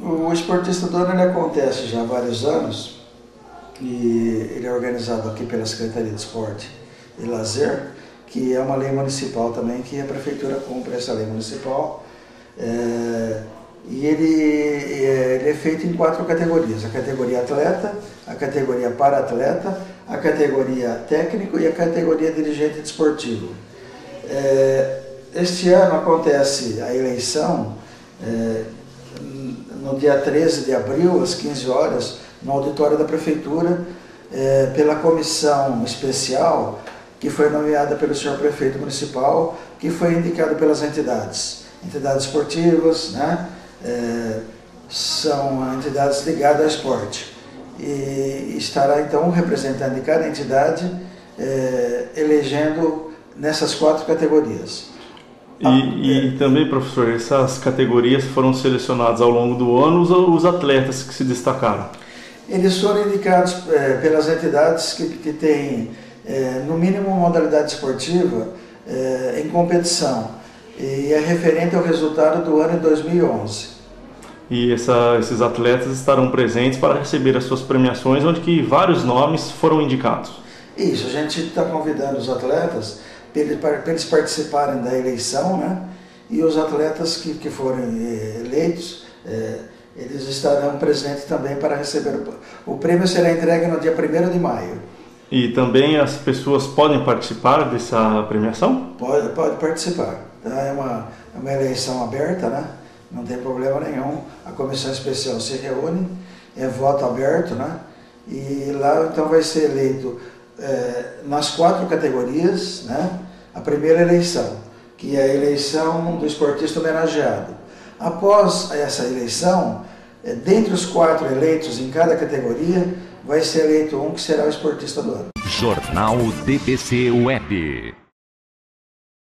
O esportista do ano ele acontece já há vários anos e ele é organizado aqui pela Secretaria de Esporte e Lazer, que é uma lei municipal também, que a prefeitura cumpre essa lei municipal. É, e ele é, ele é feito em quatro categorias: a categoria atleta, a categoria para-atleta, a categoria técnico e a categoria dirigente desportivo. É, este ano acontece a eleição é, no dia 13 de abril, às 15 horas, no auditório da Prefeitura, é, pela comissão especial que foi nomeada pelo senhor prefeito municipal, que foi indicado pelas entidades, entidades esportivas, né? É, são entidades ligadas ao esporte. E estará então um representante de cada entidade é, elegendo nessas quatro categorias. E, ah, e é. também, professor, essas categorias foram selecionadas ao longo do ano os, os atletas que se destacaram? Eles foram indicados é, pelas entidades que, que têm, é, no mínimo, uma modalidade esportiva é, em competição e é referente ao resultado do ano de 2011. E essa, esses atletas estarão presentes para receber as suas premiações, onde que vários nomes foram indicados. Isso, a gente está convidando os atletas para eles participarem da eleição, né? E os atletas que, que forem eh, eleitos, é, eles estarão presentes também para receber o, o prêmio será entregue no dia 1 de maio. E também as pessoas podem participar dessa premiação? Pode, pode participar. Tá? É, uma, é uma eleição aberta, né? Não tem problema nenhum. A comissão especial se reúne, é voto aberto, né? E lá então vai ser eleito é, nas quatro categorias, né? A primeira eleição, que é a eleição do esportista homenageado. Após essa eleição, é, dentre os quatro eleitos em cada categoria, vai ser eleito um que será o esportista do ano. Jornal DBC Web.